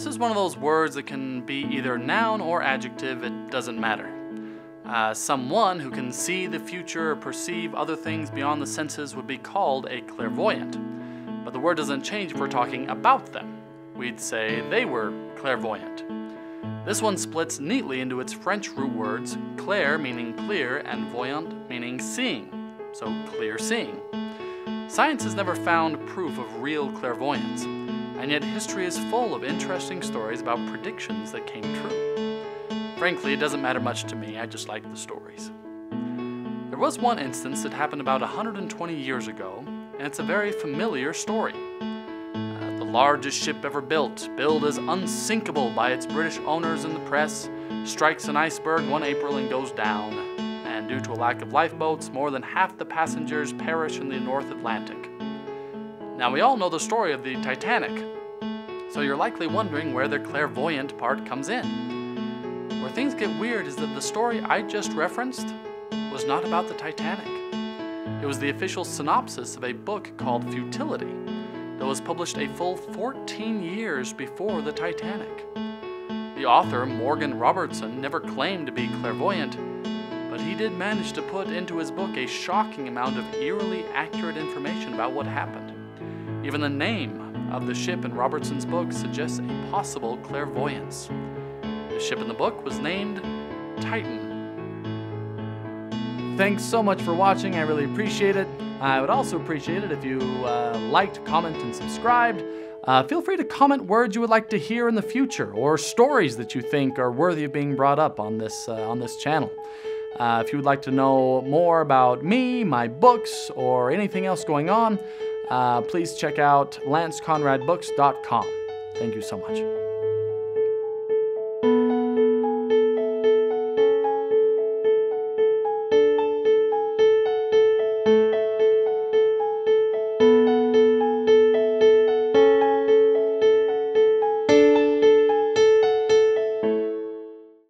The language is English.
This is one of those words that can be either noun or adjective, it doesn't matter. Uh, someone who can see the future or perceive other things beyond the senses would be called a clairvoyant. But the word doesn't change if we're talking about them. We'd say they were clairvoyant. This one splits neatly into its French root words, clair meaning clear and voyant meaning seeing, so clear seeing. Science has never found proof of real clairvoyance, and yet history is full of interesting stories about predictions that came true. Frankly, it doesn't matter much to me, I just like the stories. There was one instance that happened about 120 years ago, and it's a very familiar story. Uh, the largest ship ever built, billed as unsinkable by its British owners and the press, strikes an iceberg one April and goes down. And due to a lack of lifeboats, more than half the passengers perish in the North Atlantic. Now, we all know the story of the Titanic, so you're likely wondering where the clairvoyant part comes in. Where things get weird is that the story I just referenced was not about the Titanic. It was the official synopsis of a book called Futility that was published a full 14 years before the Titanic. The author, Morgan Robertson, never claimed to be clairvoyant, but he did manage to put into his book a shocking amount of eerily accurate information about what happened. Even the name of the ship in Robertson's book suggests a possible clairvoyance. The ship in the book was named Titan. Thanks so much for watching, I really appreciate it. I would also appreciate it if you uh, liked, comment, and subscribed. Uh, feel free to comment words you would like to hear in the future or stories that you think are worthy of being brought up on this, uh, on this channel. Uh, if you would like to know more about me, my books, or anything else going on, uh, please check out lanceconradbooks.com. Thank you so much.